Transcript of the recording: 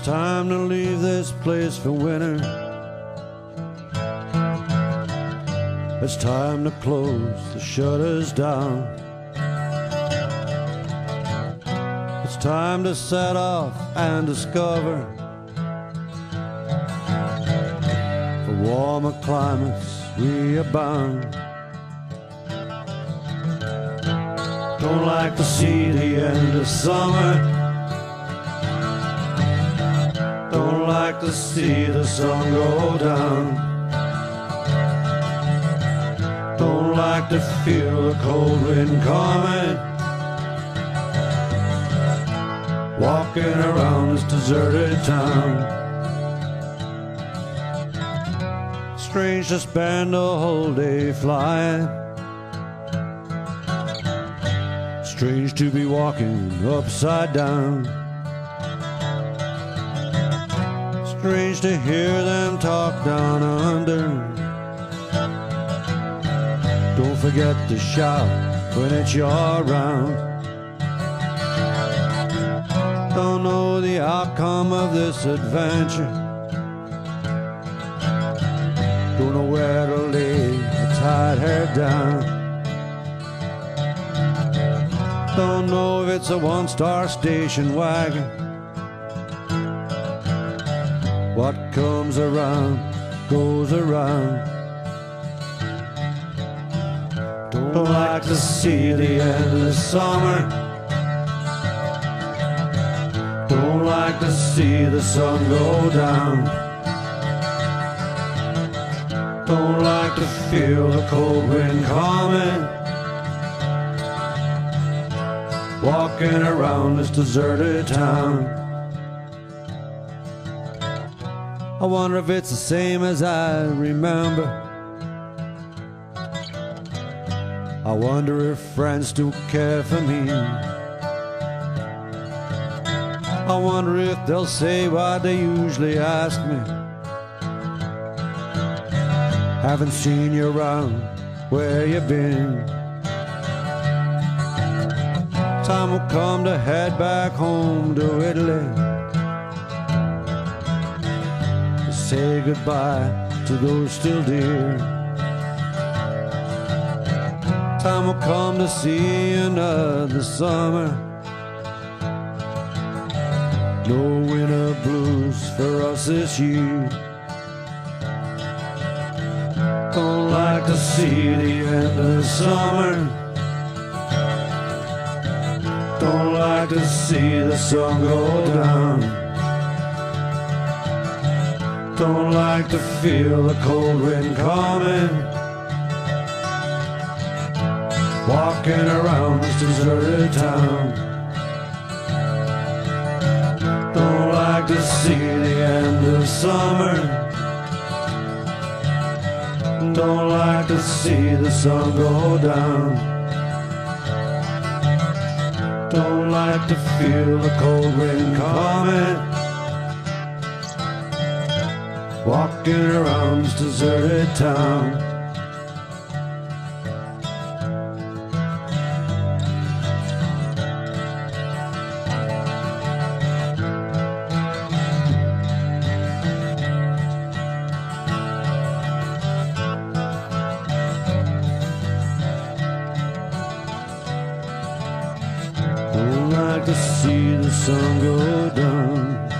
time to leave this place for winter. It's time to close the shutters down. It's time to set off and discover for warmer climates we abound. Don't like to see the end of summer. Don't like to see the sun go down. Don't like to feel the cold wind coming. Walking around this deserted town. Strange to spend a whole day flying. Strange to be walking upside down. Strange to hear them talk down under. Don't forget to shout when it's your round. Don't know the outcome of this adventure. Don't know where to lay a tied head down. Don't know if it's a one star station wagon. What comes around goes around. Don't like to see the end of summer. Don't like to see the sun go down. Don't like to feel the cold wind coming. Walking around this deserted town. I wonder if it's the same as I remember. I wonder if friends still care for me. I wonder if they'll say what they usually ask me. Haven't seen you around where you been. Time will come to head back home to Italy. Say goodbye to those still dear. Time will come to see another summer. No winter blues for us this year. Don't like to see the end of summer. Don't like to see the sun go down. Don't like to feel the cold wind coming. Walking around this deserted town. Don't like to see the end of summer. Don't like to see the sun go down. Don't like to feel the cold wind coming. Walking around this deserted town. Don't like to see the sun go down.